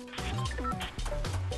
うん。